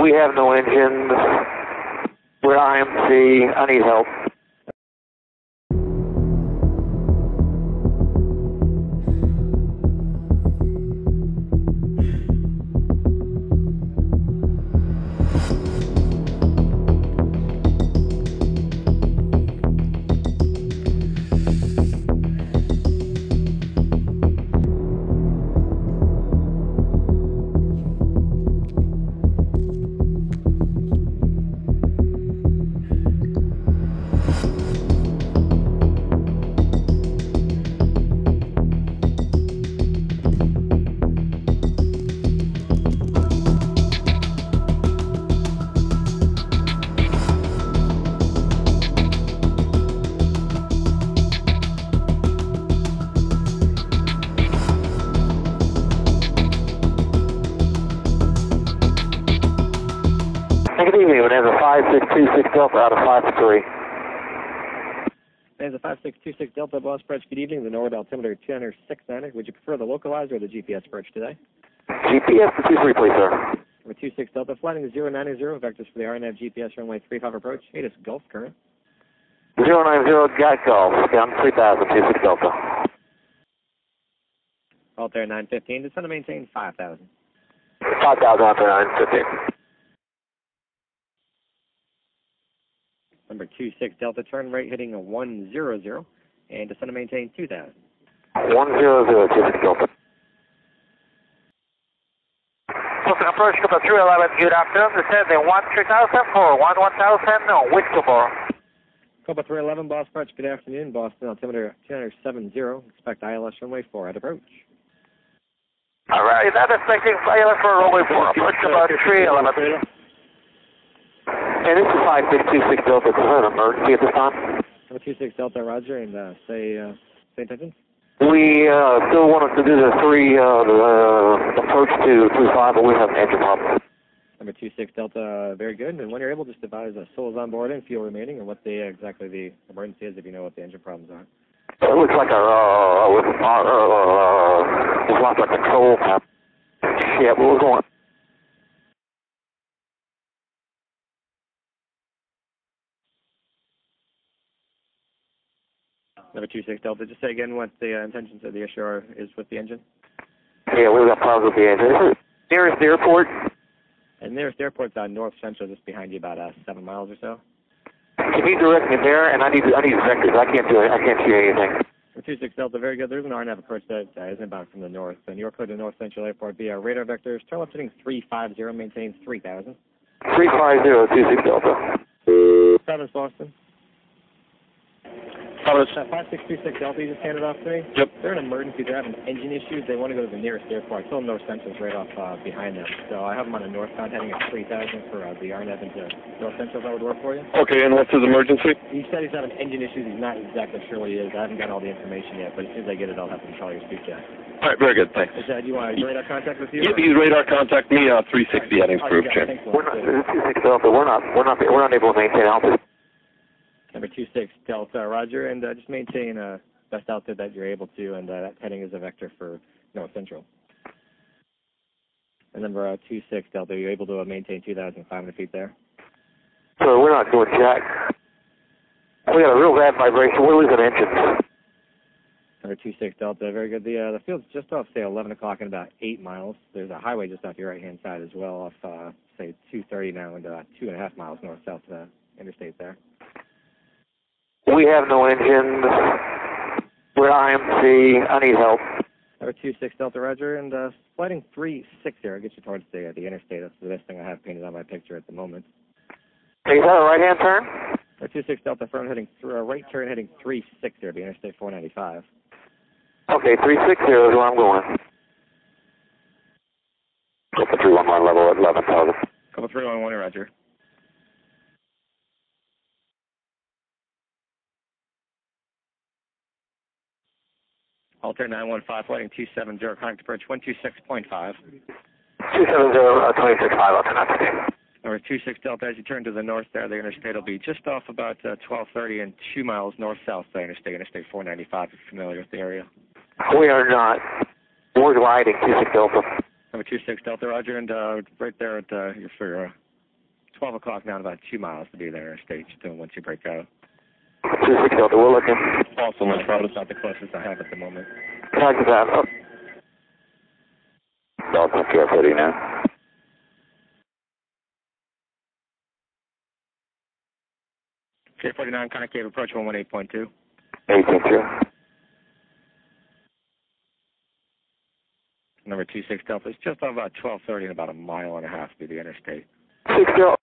We have no engines. We're IMC. I need help. Good evening. It has a 5626 Delta out of 53. There's a 5626 Delta Boss Bridge. Good evening. The NORAD altimeter 20690. Would you prefer the localizer or the GPS bridge today? GPS to 23, please, sir. Number 26 Delta, flying 090, vectors for the RNAV GPS runway 35 approach. ATIS Golf current. 090 Got Golf, down 3000, 26 Delta. Altair 915, descend to maintain 5000. 5000 out there, 915. Number 26 Delta, turn right heading a 100, and descend to maintain 2000. 100, 26 Delta. Wilson approach number 311, good afternoon. Descend in 13000 for 11000, no, Winterboro. Copa 311, Boss Bridge. Good afternoon. Boston altimeter 270. Expect ILS runway 4 at approach. All right, not expecting ILS for runway 4, approach number 311. And this is 5626 Delta. Is there an emergency at this time? Number 26 Delta, Roger, and uh, say, uh, say intentions. We uh, still wanted to do the three uh, the approach to 35, but we have an engine problem. Number 26 Delta, very good. And when you're able, just advise uh, souls on board and fuel remaining, and what the exactly the emergency is, if you know what the engine problems are. It looks like a uh, with uh, uh, it's like a control panel. Shit, what was going? Number 26 Delta, just say again what the uh, intentions of the issue are, is with the engine. Yeah, we've got problems with the engine. Nearest airport. And nearest airport's on North Central, just behind you, about uh, seven miles or so. Can you direct me there? And I need I need vectors. I can't do it. I can't see anything. Number 26 Delta, very good. There's an RNAV approach that uh, is inbound from the north. And you're clear to North Central Airport via radar vectors. Turn left heading 350, maintains 3000. Three five zero two six Delta. Travis Boston. Thomas. Uh, 5626 Delta, you just handed off to me. Yep. They're an emergency. They're having engine issues. They want to go to the nearest airport. I told them North Central's right off uh, behind them. So I have them on a northbound heading at 3000 for uh, the RNAV into North Central. That would work for you. Okay, and what's his emergency? He said he's having engine issues. He's not exactly sure what he is. I haven't got all the information yet, but as soon as I get it, I'll have him call your speak to you. All right, very good, thanks. Is that, do you want radar contact with you? Yeah, or- he's radar contact me, uh, 360 headings Oh, group, you. Jim. We're not this is two six We're not we're not we're not able to maintain altitude. Number 26 Delta, Roger, and uh, just maintain uh, best altitude that you're able to, and uh, that heading is a vector for North Central. And number uh, 26 Delta, you're able to uh, maintain 2,500 feet there. So we're not doing jack. We got a real bad vibration. We're losing engines. Number 26 Delta, very good. The uh, the field's just off, say, 11 o'clock in about 8 miles. There's a highway just off your right-hand side as well, off, uh, say, 230 now and uh, 2.5 miles north-south to the interstate there. We have no engines. We're IMC. I need help. Number 26 Delta, Roger, and uh, sliding 360, I'll get you towards the, uh, the interstate. That's the best thing I have painted on my picture at the moment. Is that a right hand turn? Number 26 Delta, firm heading, through a right turn heading 360, it'll be Interstate 495. Okay, three six zero is where I'm going. Delta one one level at eleven thousand. Couple 311, Roger. Altair 915, flighting 270, contact approach 126.5. Two seven zero uh, twenty six five Delta nine fifteen. Number 26 Delta, as you turn to the north there, the interstate will be just off about uh, 1230 and 2 miles north-south of the interstate, Interstate 495, if you're familiar with the area. We are not. We're gliding two six Delta. Number 26 Delta, Roger, and uh, right there at uh, your for uh, 12 o'clock now, about two miles to be there interstate, just doing once you break out. 26 Delta, we're looking. Also, no problem. It's not the closest I have at the moment. Taxi that up. Delta Sierra 30 now. K49, Connect Cave approach 118.2. 18 Number 26 Delta. It's just about 1230 and about a mile and a half to the interstate. 6 Delta.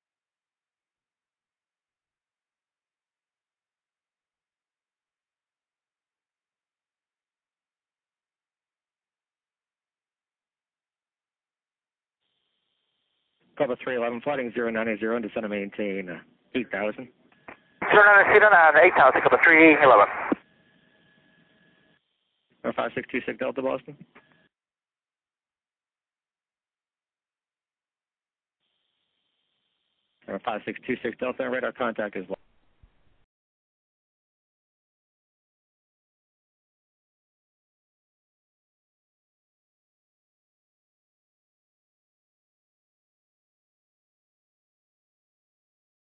Cover 311, flighting 090 and descend to maintain uh, 8,000. 09 and 8000, couple 311. Or 5626 Delta Boston. Or 5626 Delta, radar contact is